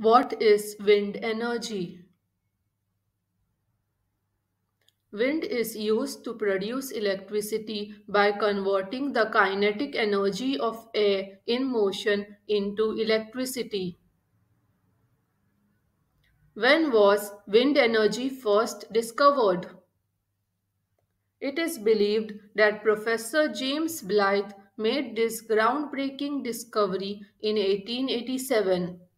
What is wind energy? Wind is used to produce electricity by converting the kinetic energy of air in motion into electricity. When was wind energy first discovered? It is believed that Professor James Blyth made this groundbreaking discovery in 1887.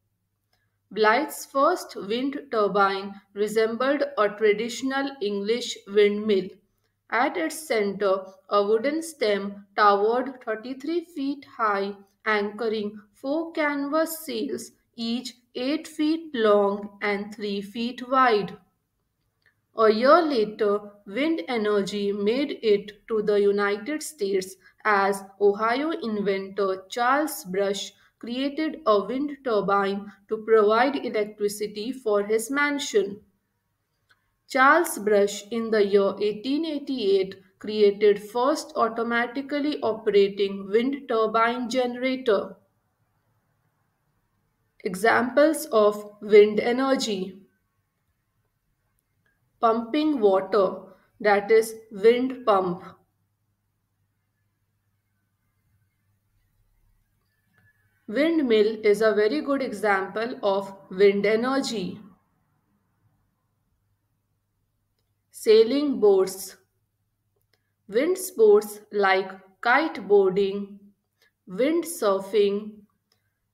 Blyth's first wind turbine resembled a traditional English windmill. At its center, a wooden stem towered 33 feet high, anchoring four canvas sails, each 8 feet long and 3 feet wide. A year later, wind energy made it to the United States as Ohio inventor Charles Brush created a wind turbine to provide electricity for his mansion. Charles Brush in the year 1888 created first automatically operating wind turbine generator. Examples of wind energy. Pumping water that is wind pump. Windmill is a very good example of wind energy. Sailing boats. Wind sports like kiteboarding, windsurfing,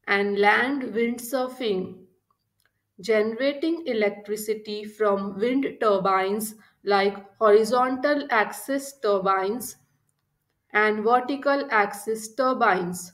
and land windsurfing. Generating electricity from wind turbines like horizontal axis turbines and vertical axis turbines.